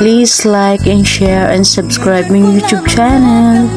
Please like and share and subscribe my YouTube channel.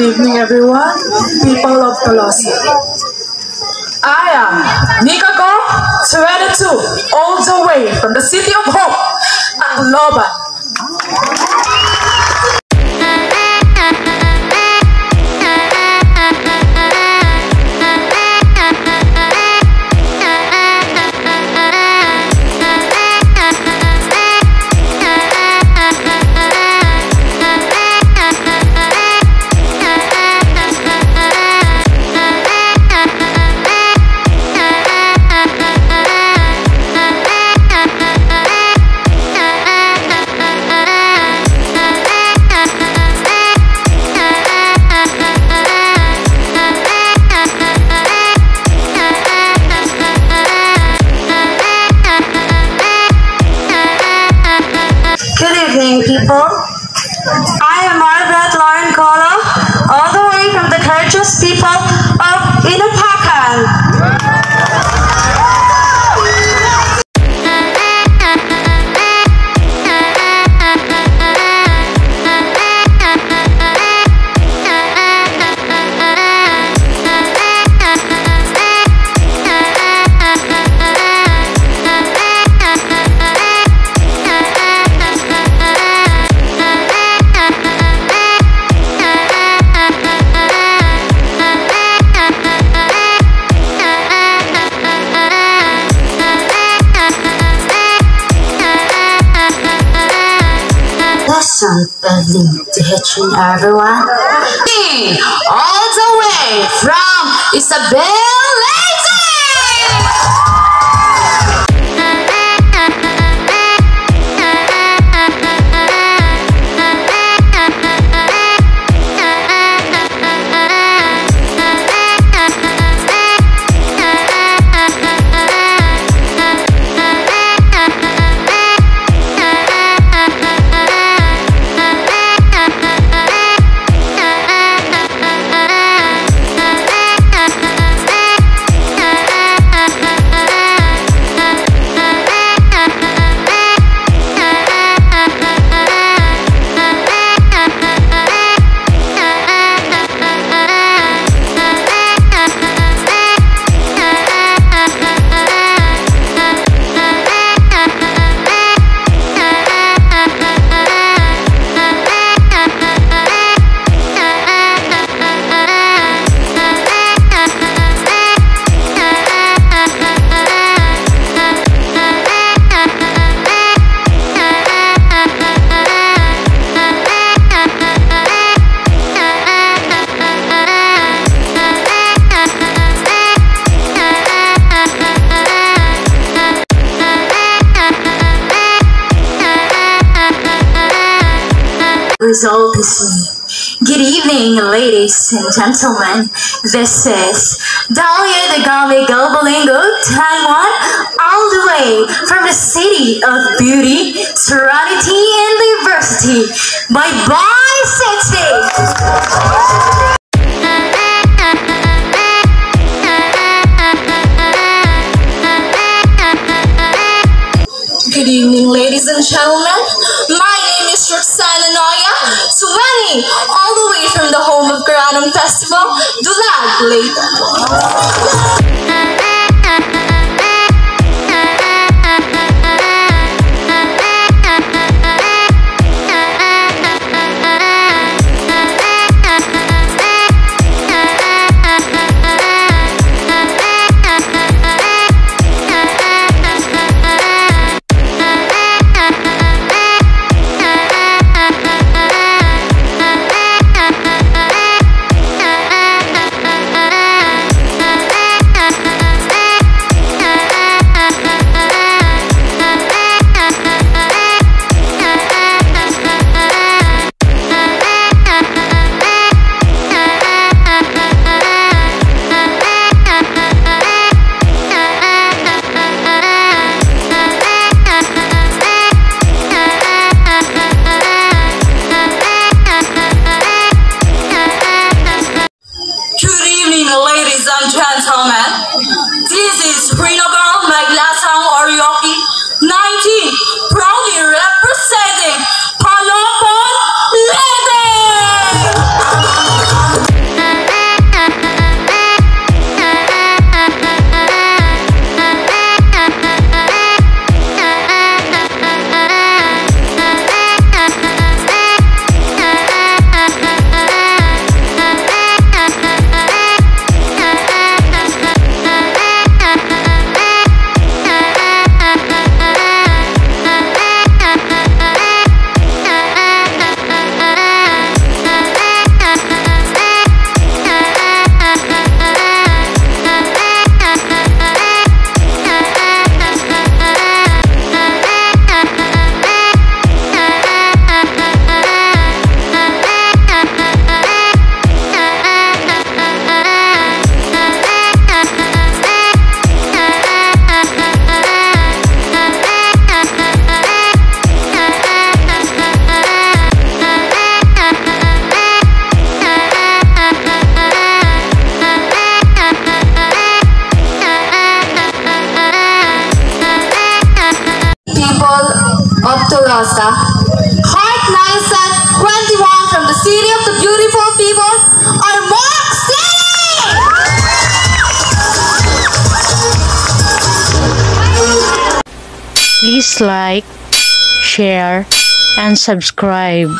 Good evening, everyone, people of Colossia. I am Nikako 22, all the way from the city of Hope. Good way courageous people of Inopacan. Building to everyone. All the way from Isabel result is me. Good evening, ladies and gentlemen. This is Dahlia the Gami Galbalingo, Taiwan, all the way from the city of beauty, serenity, and diversity. Bye bye, sexy! Good evening, ladies and gentlemen. My name is Roxana Noya, 20, all the way from the home of Garanam Festival, Dulag, Leyte. Heart 9 Sun 21 from the city of the beautiful people! Please like, share, and subscribe.